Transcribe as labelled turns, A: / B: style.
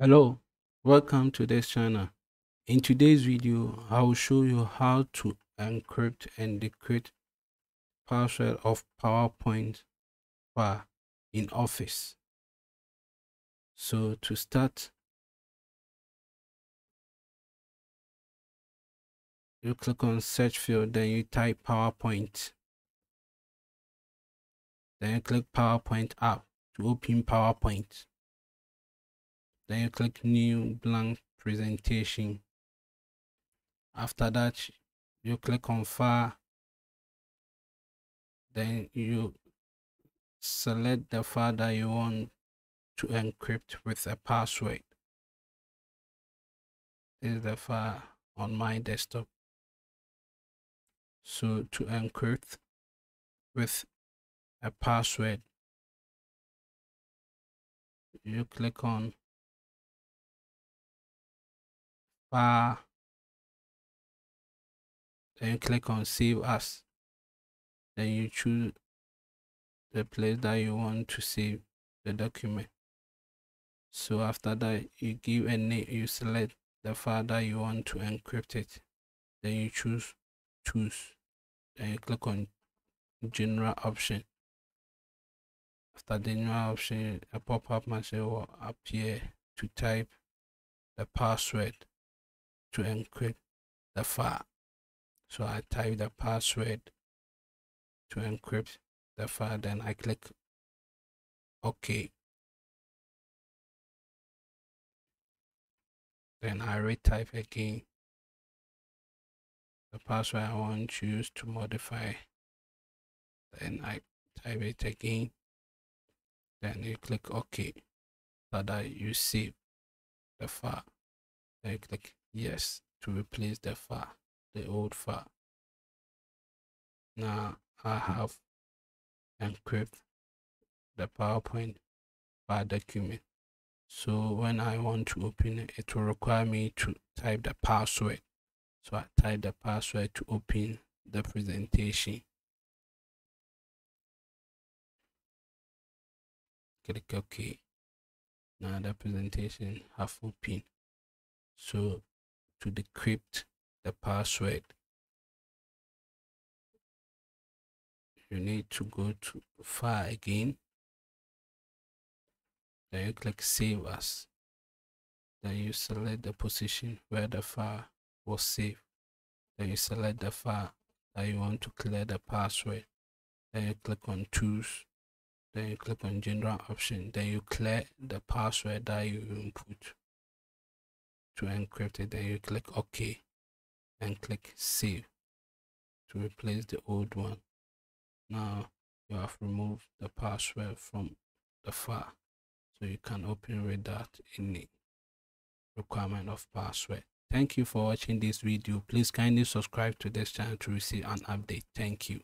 A: Hello, welcome to this channel. In today's video, I will show you how to encrypt and decrypt password of PowerPoint file in Office. So to start, you click on search field, then you type PowerPoint. Then you click PowerPoint app to open PowerPoint then you click new blank presentation. After that you click on file. Then you select the file that you want to encrypt with a password. This is the file on my desktop. So to encrypt with a password you click on file then click on save as. Then you choose the place that you want to save the document. So after that you give a name you select the file that you want to encrypt it. Then you choose choose. Then you click on general option. After the general option a pop-up message will appear to type the password to encrypt the file. So I type the password to encrypt the file, then I click OK. Then I retype again the password I want to use to modify. Then I type it again. Then you click OK so that you save the file. Then you click yes to replace the file the old file now i have encrypt the powerpoint file document. So when i want to open it it will require me to type the password. So i type the password to open the presentation. Click ok. Now the presentation have opened. So to decrypt the password. You need to go to file again. Then you click save as. Then you select the position where the file was saved. Then you select the file that you want to clear the password. Then you click on tools then you click on general option. Then you clear the password that you input to encrypt it then you click ok and click save to replace the old one. Now you have removed the password from the file so you can open without any requirement of password. Thank you for watching this video. Please kindly subscribe to this channel to receive an update. Thank you